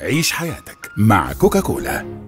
عيش حياتك مع كوكاكولا.